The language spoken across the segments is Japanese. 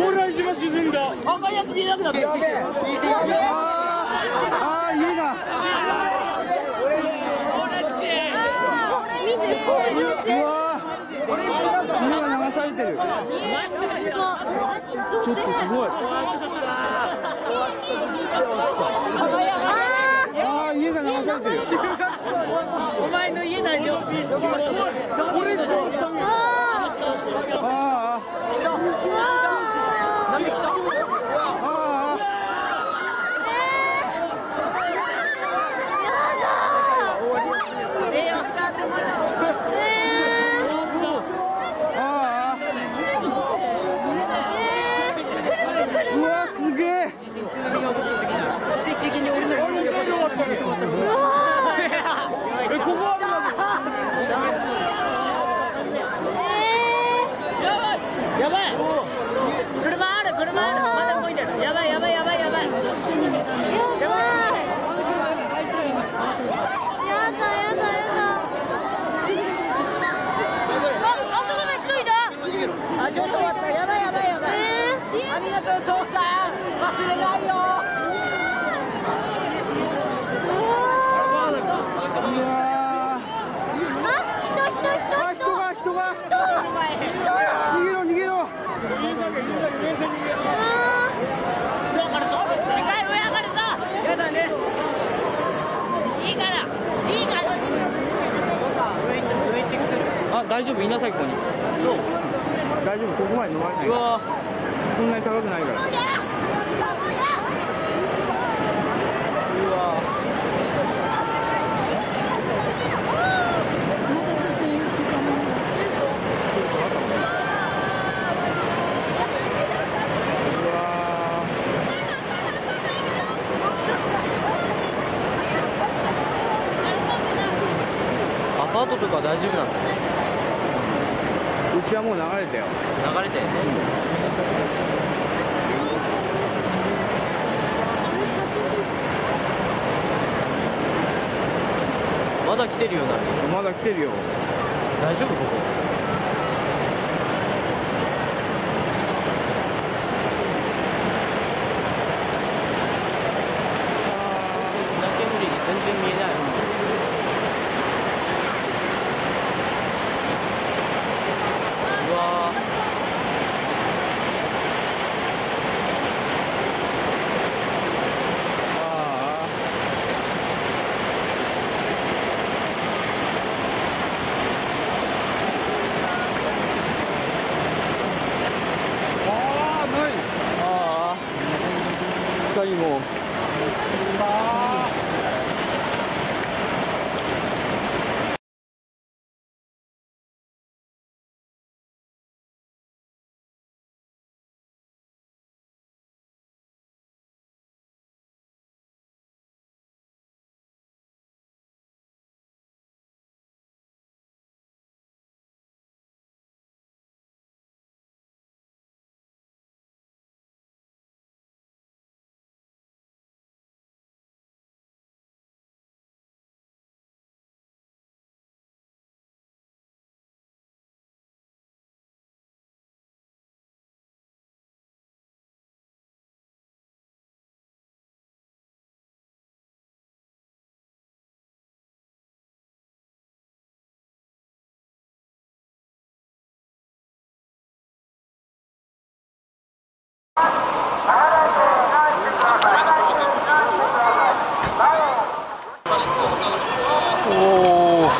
ール一番沈んだ赤い流されてるちょっとすごいああ家が流されなんで来たあああうわすげえ。奇跡的に俺の俺の終わったえここあるやばいやばい車ある車あるまだ動いてるやばいやばいやばいやばいあちょっと待ったやばいやばいやばいありがとう父さん忘れないようわあ人が人が逃げろ逃げろ上がるぞでかい上上がるぞやだねいいからいいから上行って上行ってくるあ大丈夫？いなさいここに大丈夫？ここまで登らないうわ。こんなに高くないからアパートとか大丈夫なのーうちはもう流れたよ。流れてまだ来てるよな。まだ来てるよ。大丈夫ここ砂煙全然見えないうわあああーないあ他にも。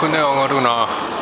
船上がるな「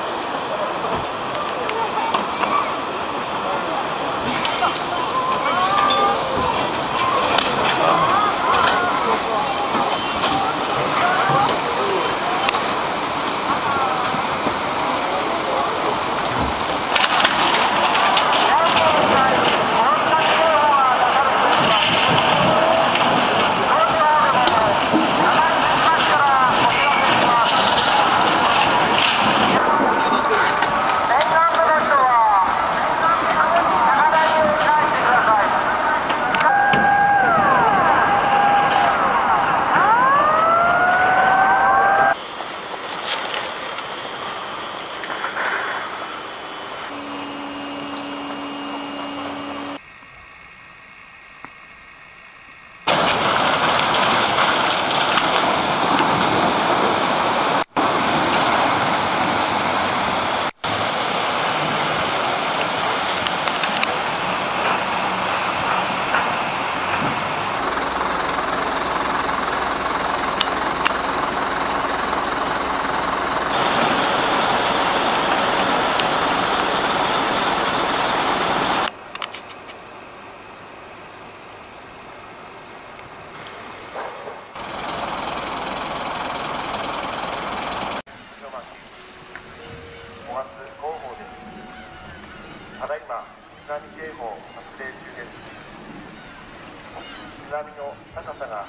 高さが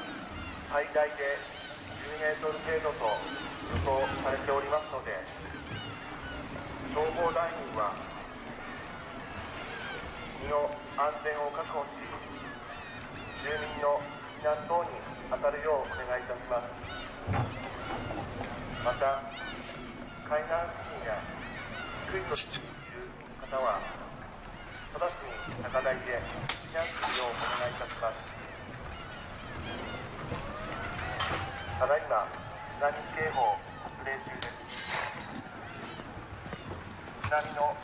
最大で10メートル程度と予想されておりますので消防団員は身の安全を確保し住民の避難等に当たるようお願いいたしますまた海岸付近や低い土地にいる方は。直ちに高台へ避難するようお願いいたしますただいま津波警報発令中です津波の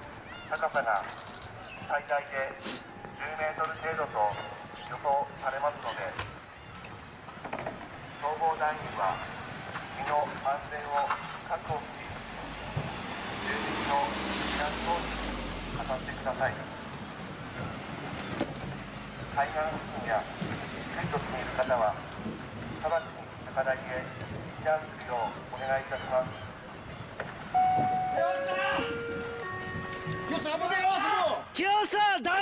高さが最大で10メートル程度と予想されますので消防団員は身の安全を確保し住民の避難等に当たってください海岸付近や低い土地にいる方は直ちに高台へ避難するようお願いいたします清さんダメ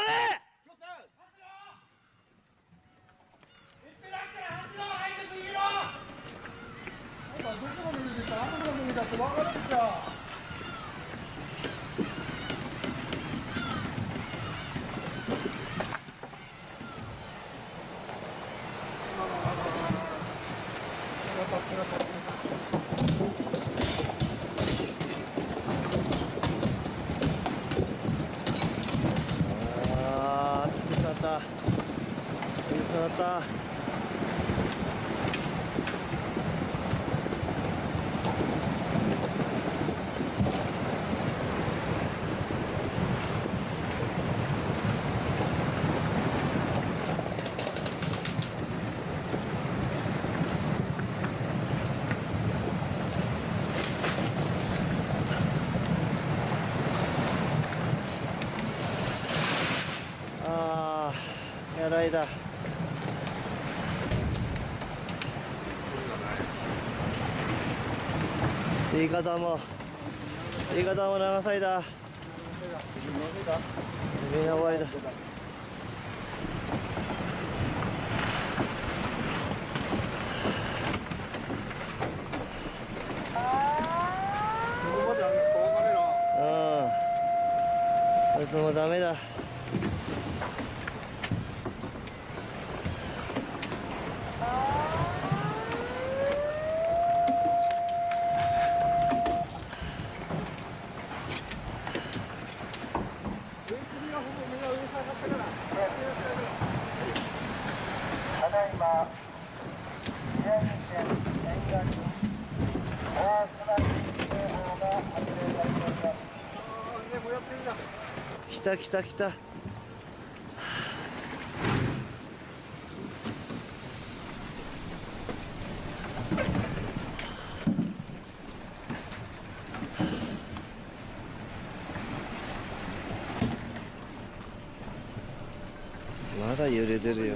あー来てしまった来てしまったあーやらいだ。言い方も言い方も流さいだ。みんな終わりだうんこいつもダメだただいま宮城県沿岸に大津波警報が発令されております来た来た来た。まだ揺れてるよ。